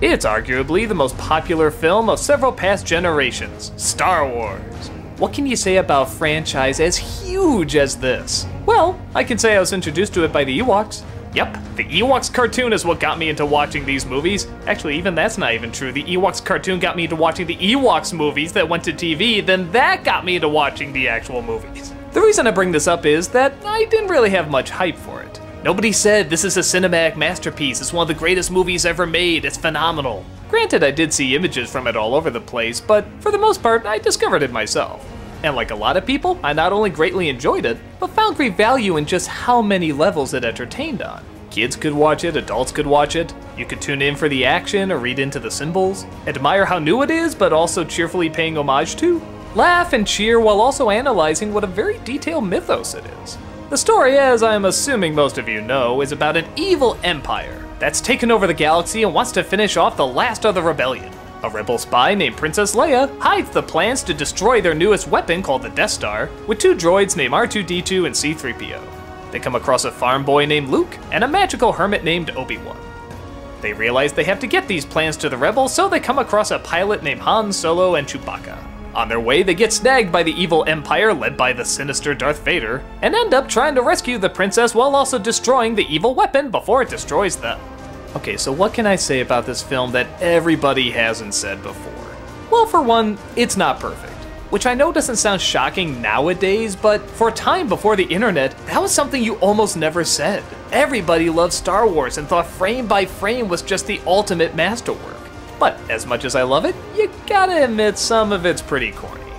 It's arguably the most popular film of several past generations Star Wars. What can you say about a franchise as huge as this? Well, I can say I was introduced to it by the Ewoks. Yep, the Ewoks cartoon is what got me into watching these movies. Actually, even that's not even true. The Ewoks cartoon got me into watching the Ewoks movies that went to TV, then that got me into watching the actual movies. The reason I bring this up is that I didn't really have much hype for it. Nobody said this is a cinematic masterpiece, it's one of the greatest movies ever made, it's phenomenal. Granted, I did see images from it all over the place, but for the most part, I discovered it myself. And like a lot of people, I not only greatly enjoyed it, but found great value in just how many levels it entertained on. Kids could watch it, adults could watch it, you could tune in for the action or read into the symbols, admire how new it is, but also cheerfully paying homage to, laugh and cheer while also analyzing what a very detailed mythos it is. The story, as I'm assuming most of you know, is about an evil empire that's taken over the galaxy and wants to finish off the last of the rebellion. A rebel spy named Princess Leia hides the plans to destroy their newest weapon called the Death Star with two droids named R2D2 and C3PO. They come across a farm boy named Luke and a magical hermit named Obi-Wan. They realize they have to get these plans to the rebels, so they come across a pilot named Han Solo and Chewbacca. On their way, they get snagged by the evil Empire led by the sinister Darth Vader, and end up trying to rescue the princess while also destroying the evil weapon before it destroys them. Okay, so what can I say about this film that everybody hasn't said before? Well, for one, it's not perfect. Which I know doesn't sound shocking nowadays, but for a time before the internet, that was something you almost never said. Everybody loved Star Wars and thought frame by frame was just the ultimate masterwork. But as much as I love it, you gotta admit some of it's pretty corny.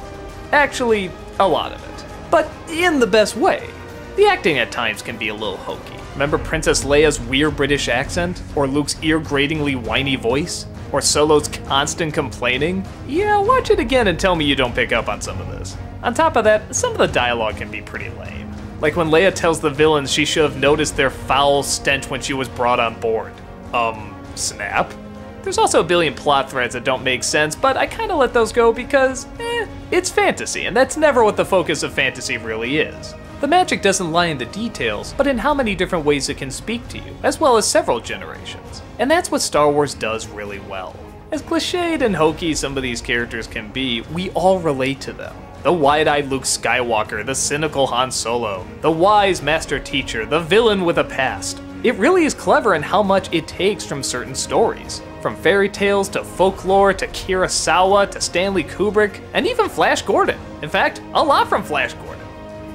Actually, a lot of it. But in the best way. The acting at times can be a little hokey. Remember Princess Leia's weird British accent? Or Luke's ear-gratingly whiny voice? Or Solo's constant complaining? Yeah, watch it again and tell me you don't pick up on some of this. On top of that, some of the dialogue can be pretty lame. Like when Leia tells the villains she should have noticed their foul stench when she was brought on board. Um, snap? There's also a billion plot threads that don't make sense, but I kinda let those go because, eh, it's fantasy, and that's never what the focus of fantasy really is. The magic doesn't lie in the details, but in how many different ways it can speak to you, as well as several generations. And that's what Star Wars does really well. As cliched and hokey some of these characters can be, we all relate to them. The wide-eyed Luke Skywalker, the cynical Han Solo, the wise Master Teacher, the villain with a past. It really is clever in how much it takes from certain stories. From fairy tales to folklore to Kurosawa to Stanley Kubrick, and even Flash Gordon. In fact, a lot from Flash Gordon.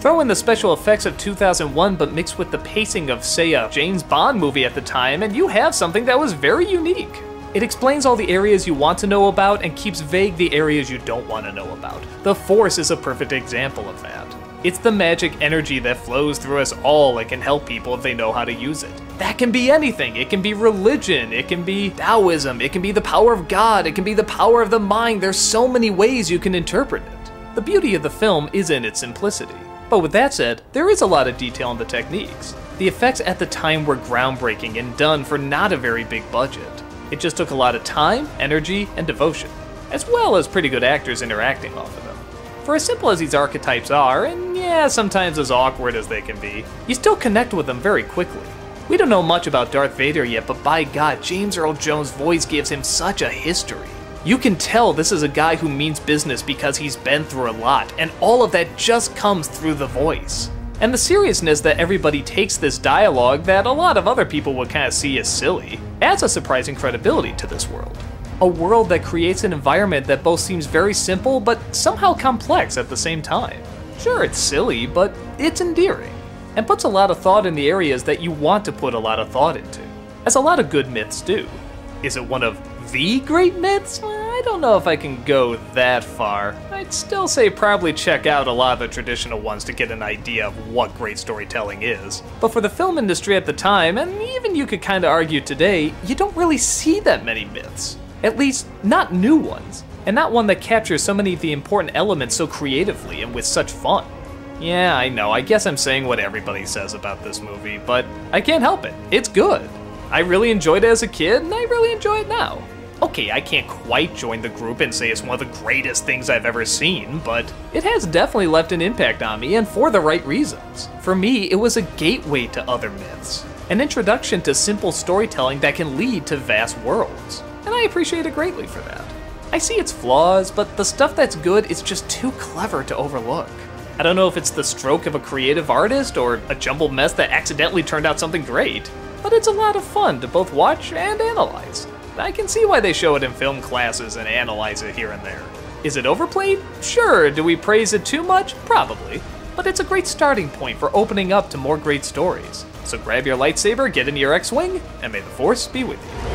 Throw in the special effects of 2001 but mixed with the pacing of, say, a James Bond movie at the time, and you have something that was very unique. It explains all the areas you want to know about and keeps vague the areas you don't want to know about. The Force is a perfect example of that. It's the magic energy that flows through us all and can help people if they know how to use it. That can be anything. It can be religion, it can be Taoism, it can be the power of God, it can be the power of the mind. There's so many ways you can interpret it. The beauty of the film is in its simplicity. But with that said, there is a lot of detail in the techniques. The effects at the time were groundbreaking and done for not a very big budget. It just took a lot of time, energy, and devotion, as well as pretty good actors interacting off of them. For as simple as these archetypes are, and yeah, sometimes as awkward as they can be, you still connect with them very quickly. We don't know much about Darth Vader yet, but by God, James Earl Jones' voice gives him such a history. You can tell this is a guy who means business because he's been through a lot, and all of that just comes through the voice. And the seriousness that everybody takes this dialogue that a lot of other people would kind of see as silly adds a surprising credibility to this world. A world that creates an environment that both seems very simple but somehow complex at the same time. Sure, it's silly, but it's endearing, and puts a lot of thought in the areas that you want to put a lot of thought into, as a lot of good myths do. Is it one of the great myths? I don't know if I can go that far. I'd still say probably check out a lot of the traditional ones to get an idea of what great storytelling is. But for the film industry at the time, and even you could kinda argue today, you don't really see that many myths. At least, not new ones. And not one that captures so many of the important elements so creatively and with such fun. Yeah, I know, I guess I'm saying what everybody says about this movie, but I can't help it. It's good. I really enjoyed it as a kid, and I really enjoy it now. Okay, I can't quite join the group and say it's one of the greatest things I've ever seen, but it has definitely left an impact on me, and for the right reasons. For me, it was a gateway to other myths, an introduction to simple storytelling that can lead to vast worlds. Appreciate it greatly for that. I see its flaws, but the stuff that's good is just too clever to overlook. I don't know if it's the stroke of a creative artist or a jumbled mess that accidentally turned out something great, but it's a lot of fun to both watch and analyze. I can see why they show it in film classes and analyze it here and there. Is it overplayed? Sure. Do we praise it too much? Probably. But it's a great starting point for opening up to more great stories. So grab your lightsaber, get into your X Wing, and may the Force be with you.